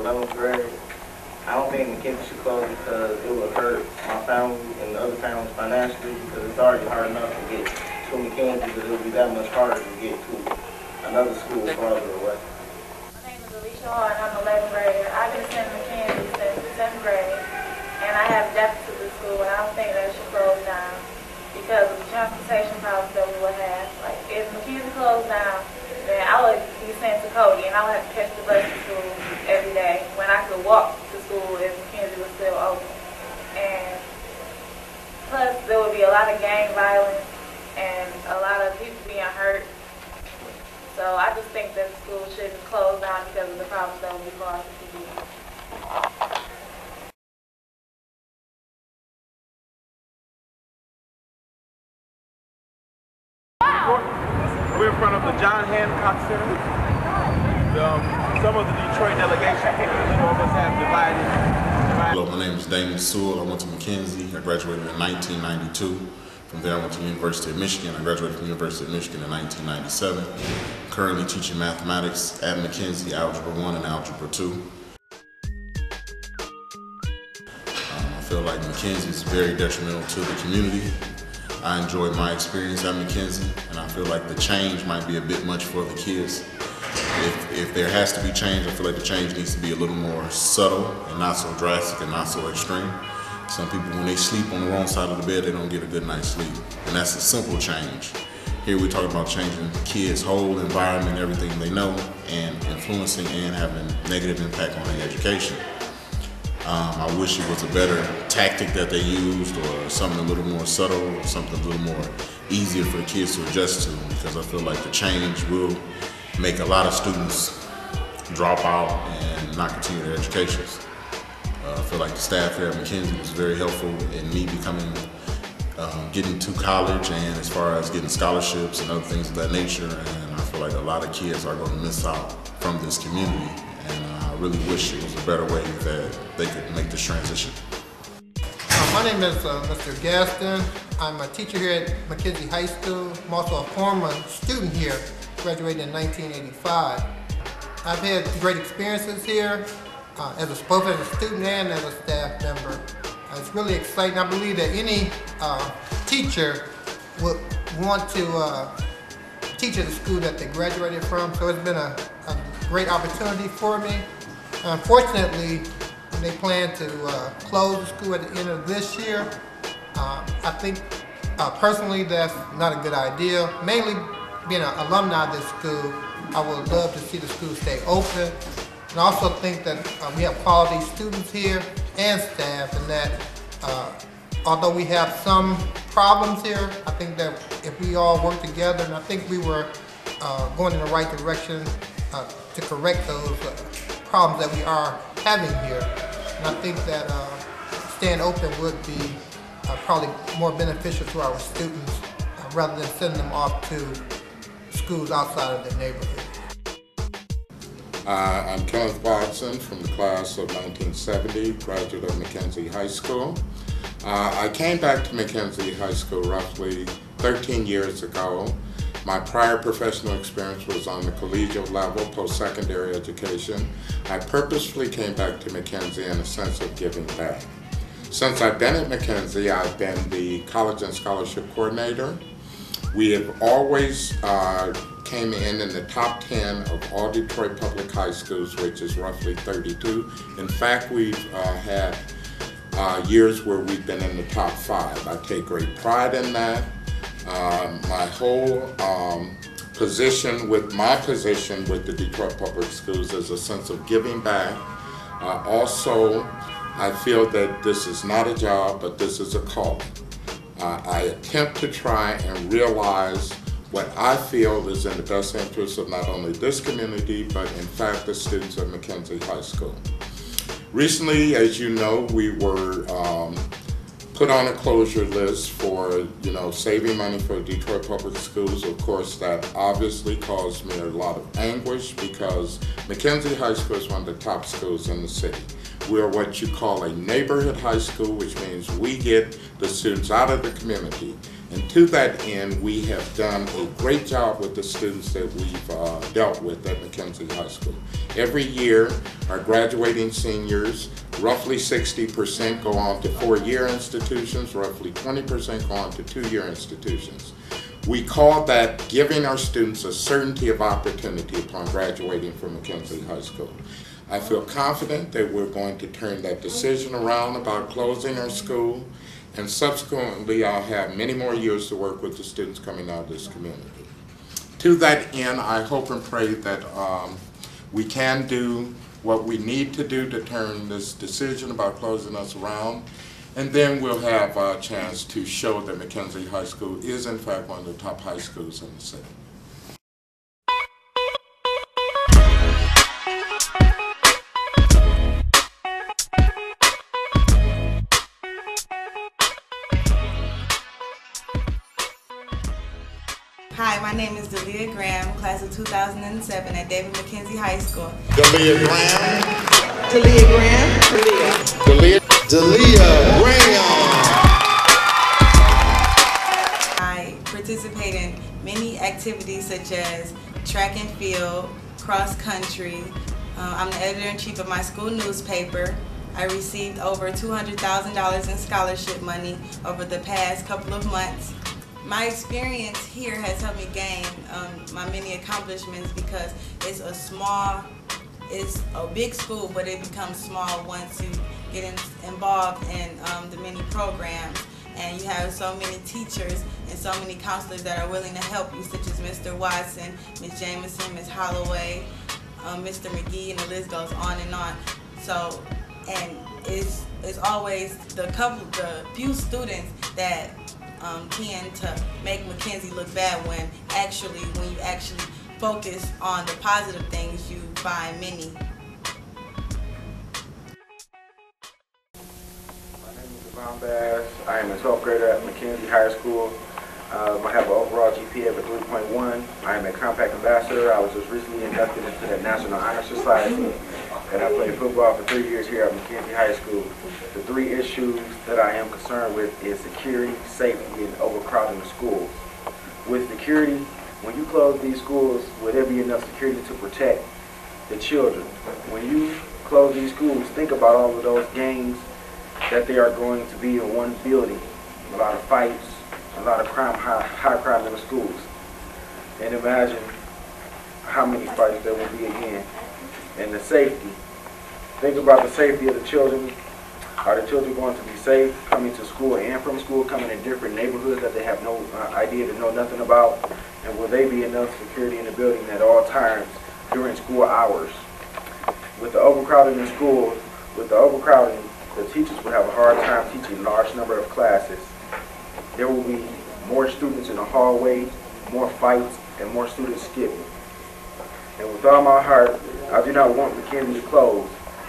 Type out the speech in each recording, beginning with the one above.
11th grade. I don't think Mackenzie should close because it would hurt my family and the other families financially because it's already hard enough to get to Mackenzie, but it would be that much harder to get to another school farther away. My name is Alicia and I'm an 11th grader. I've been attending Mackenzie since the 10th grade, and I have adapted to school, and I don't think that should close down because of the transportation problems that we would have. Like, if Mackenzie closed down, then I would Cody, and I would have to catch the bus to school every day when I could walk to school if Mackenzie was still open. And plus, there would be a lot of gang violence and a lot of people being hurt. So I just think that the school shouldn't close down because of the problems that would be caused to people. We're in front of the John Hancock Center. Um, some of the Detroit delegation some of us have divided. Hello, my name is Damon Sewell. I went to Mackenzie. I graduated in 1992. From there, I went to the University of Michigan. I graduated from the University of Michigan in 1997. Currently teaching mathematics at Mackenzie, Algebra 1 and Algebra 2. Um, I feel like Mackenzie is very detrimental to the community. I enjoyed my experience at Mackenzie, and I feel like the change might be a bit much for the kids. If, if there has to be change, I feel like the change needs to be a little more subtle and not so drastic and not so extreme. Some people, when they sleep on the wrong side of the bed, they don't get a good night's sleep. And that's a simple change. Here we're talking about changing kids' whole environment, everything they know, and influencing and having negative impact on their education. Um, I wish it was a better tactic that they used or something a little more subtle or something a little more easier for the kids to adjust to because I feel like the change will make a lot of students drop out and not continue their educations. Uh, I feel like the staff here at Mackenzie was very helpful in me becoming, um, getting to college and as far as getting scholarships and other things of that nature. And I feel like a lot of kids are going to miss out from this community. And I really wish it was a better way that they could make this transition. Uh, my name is uh, Mr. Gaston. I'm a teacher here at Mackenzie High School. I'm also a former student here, graduated in 1985. I've had great experiences here, uh, as a, both as a student and as a staff member. Uh, it's really exciting. I believe that any uh, teacher would want to uh, teach at the school that they graduated from, so it's been a, a great opportunity for me. Unfortunately, they plan to uh, close the school at the end of this year. Uh, I think uh, personally that's not a good idea. Mainly being an alumni of this school, I would love to see the school stay open. And I also think that uh, we have quality students here and staff and that uh, although we have some problems here, I think that if we all work together, and I think we were uh, going in the right direction uh, to correct those uh, problems that we are having here. And I think that uh, staying open would be probably more beneficial to our students rather than sending them off to schools outside of their neighborhood. Uh, I'm Kenneth Watson from the class of 1970, graduate of Mackenzie High School. Uh, I came back to Mackenzie High School roughly 13 years ago. My prior professional experience was on the collegiate level, post-secondary education. I purposefully came back to Mackenzie in a sense of giving back. Since I've been at Mackenzie, I've been the college and scholarship coordinator. We have always uh, came in in the top 10 of all Detroit public high schools, which is roughly 32. In fact, we've uh, had uh, years where we've been in the top five. I take great pride in that. Um, my whole um, position with my position with the Detroit Public Schools is a sense of giving back. Uh, also, I feel that this is not a job, but this is a calling. Uh, I attempt to try and realize what I feel is in the best interest of not only this community, but in fact the students of Mackenzie High School. Recently, as you know, we were um, put on a closure list for, you know, saving money for Detroit Public Schools. Of course, that obviously caused me a lot of anguish because Mackenzie High School is one of the top schools in the city. We're what you call a neighborhood high school, which means we get the students out of the community And to that end, we have done a great job with the students that we've uh, dealt with at Mackenzie High School. Every year, our graduating seniors, roughly 60% go on to four-year institutions, roughly 20% go on to two-year institutions. We call that giving our students a certainty of opportunity upon graduating from Mackenzie High School. I feel confident that we're going to turn that decision around about closing our school and subsequently, I'll have many more years to work with the students coming out of this community. To that end, I hope and pray that um, we can do what we need to do to turn this decision about closing us around. And then we'll have a chance to show that Mackenzie High School is in fact one of the top high schools in the city. My name is Delia Graham, class of 2007 at David Mackenzie High School. Delia Graham. Delia Graham. Delia. Delia Graham. I participate in many activities such as track and field, cross country. Uh, I'm the editor-in-chief of my school newspaper. I received over $200,000 in scholarship money over the past couple of months. My experience here has helped me gain um, my many accomplishments because it's a small, it's a big school, but it becomes small once you get in, involved in um, the many programs. And you have so many teachers and so many counselors that are willing to help you, such as Mr. Watson, Ms. Jameson, Ms. Holloway, um, Mr. McGee, and the list goes on and on. So, and it's, it's always the couple, the few students that um, tend to make Mackenzie look bad when actually, when you actually focus on the positive things, you find many. My name is Devon Bass. I am a 12th grader at Mackenzie High School. Um, I have an overall GPA of a 3.1. I am a compact ambassador. I was just recently inducted into the National Honor Society. And I played football for three years here at Mackenzie High School. The three issues that I am concerned with is security, safety, and overcrowding the schools. With security, when you close these schools, will there be enough security to protect the children? When you close these schools, think about all of those gangs that they are going to be in one building. A lot of fights, a lot of crime, high, high crime in the schools. And imagine how many fights there will be again. And the safety. Think about the safety of the children. Are the children going to be safe coming to school and from school, coming in different neighborhoods that they have no uh, idea to know nothing about? And will they be enough security in the building at all times during school hours? With the overcrowding in schools, with the overcrowding, the teachers will have a hard time teaching large number of classes. There will be more students in the hallway, more fights, and more students skipping. And with all my heart, I do not want to close,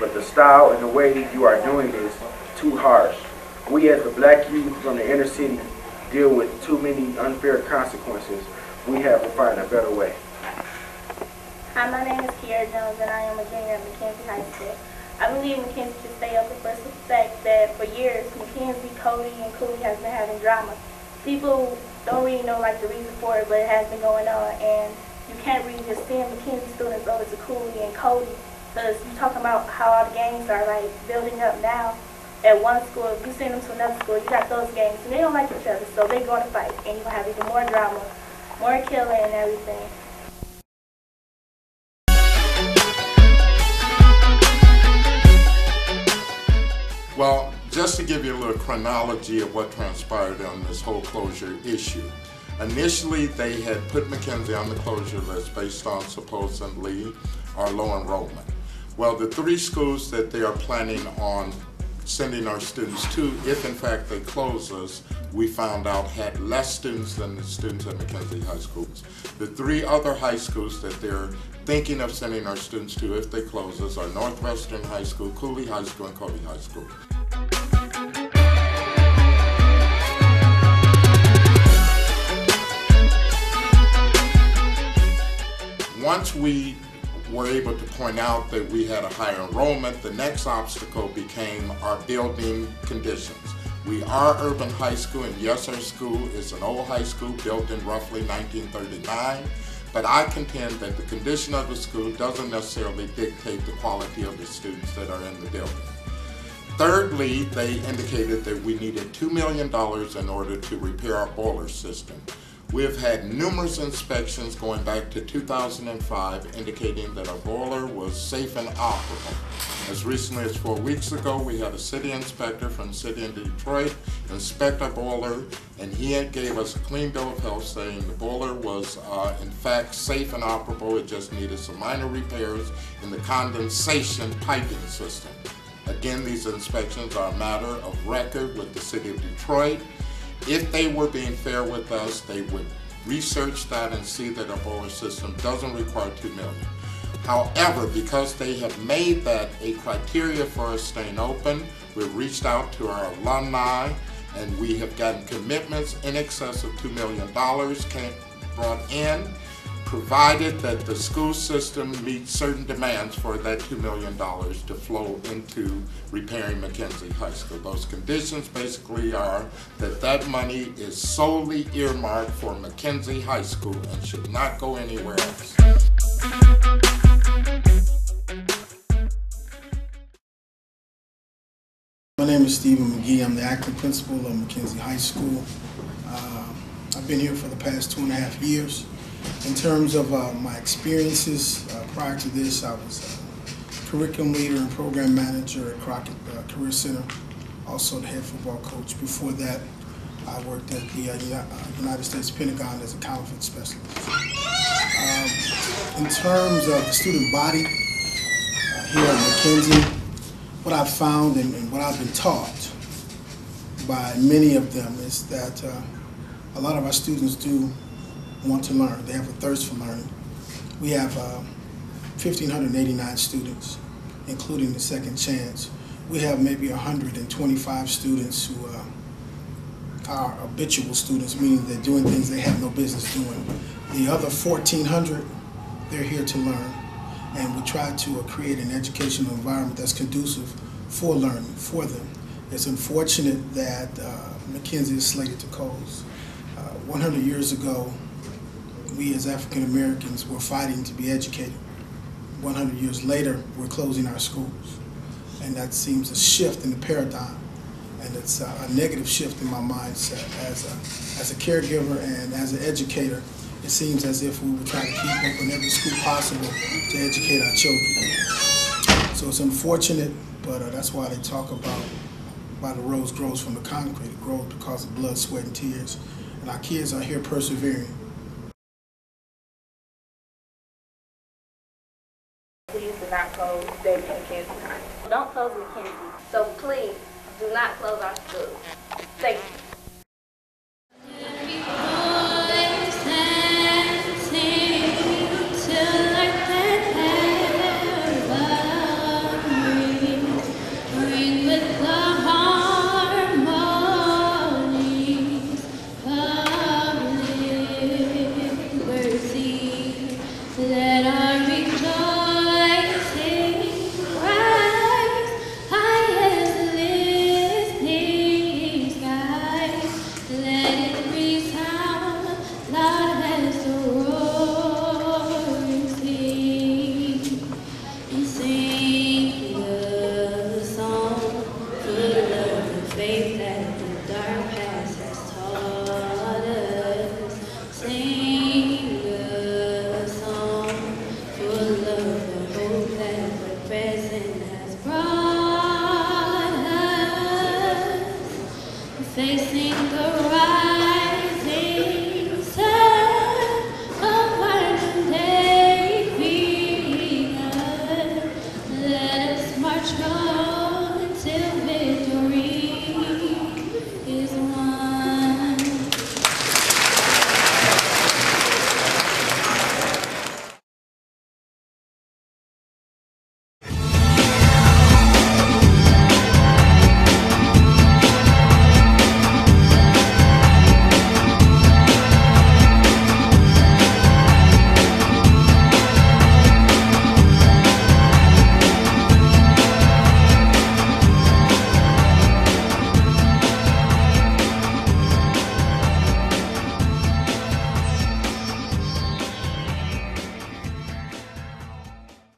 but the style and the way that you are doing this too harsh. We as the black youth from the inner city deal with too many unfair consequences. We have to find a better way. Hi, my name is Kiara Jones, and I am a junior at Mackenzie High School. I believe Mackenzie should stay open for the fact that for years, Mackenzie, Cody, and Cooley has been having drama. People don't really know like the reason for it, but it has been going on, and you can't really just send Mackenzie students over to Cooley and Cody, because you're talking about how all the gangs are like building up now. At one school, if you send them to another school, you got those gangs, and they don't like each other, so they're going to fight, and you're going to have even more drama, more killing and everything. Well, just to give you a little chronology of what transpired on this whole closure issue. Initially, they had put Mackenzie on the closure list based on supposedly our low enrollment. Well, the three schools that they are planning on sending our students to, if in fact they close us, we found out had less students than the students at Mackenzie High Schools. The three other high schools that they're thinking of sending our students to if they close us are Northwestern High School, Cooley High School, and Cody High School. Once we were able to point out that we had a higher enrollment, the next obstacle became our building conditions. We are urban high school, and yes, our school is an old high school built in roughly 1939. But I contend that the condition of the school doesn't necessarily dictate the quality of the students that are in the building. Thirdly, they indicated that we needed $2 million in order to repair our boiler system. We have had numerous inspections going back to 2005 indicating that our boiler was safe and operable. As recently as four weeks ago, we had a city inspector from the city of Detroit inspect our boiler, and he gave us a clean bill of health saying the boiler was uh, in fact safe and operable. It just needed some minor repairs in the condensation piping system. Again, these inspections are a matter of record with the city of Detroit. If they were being fair with us, they would research that and see that our boiler system doesn't require two million. However, because they have made that a criteria for us staying open, we've reached out to our alumni and we have gotten commitments in excess of $2 million came, brought in provided that the school system meets certain demands for that $2 million to flow into repairing Mackenzie High School. Those conditions basically are that that money is solely earmarked for Mackenzie High School and should not go anywhere else. My name is Stephen McGee. I'm the acting principal of Mackenzie High School. Uh, I've been here for the past two and a half years. In terms of uh, my experiences, uh, prior to this, I was curriculum leader and program manager at Crockett uh, Career Center, also the head football coach. Before that, I worked at the uh, uh, United States Pentagon as a counterfeit specialist. Um, in terms of the student body uh, here at Mackenzie, what I've found and, and, what I've been taught by many of them is that a lot of our students do want to learn. They have a thirst for learning. We have uh, 1,589 students, including the second chance. We have maybe 125 students who uh, are habitual students, meaning they're doing things they have no business doing. The other 1,400, they're here to learn. And we try to uh, create an educational environment that's conducive for learning, for them. It's unfortunate that uh, Mackenzie is slated to close. Uh, 100 years ago, we as African Americans were fighting to be educated. 100 years later, we're closing our schools. And that seems a shift in the paradigm. And it's a, a negative shift in my mindset as a, as a caregiver and as an educator. It seems as if we were trying to keep open every school possible to educate our children. So it's unfortunate, but uh, that's why they talk about why the rose grows from the concrete. It grows because of blood, sweat, and tears. And our kids are here persevering. Do not close David Mackenzie High. Don't close Mackenzie. So please do not close our school. Thank you. Facing the.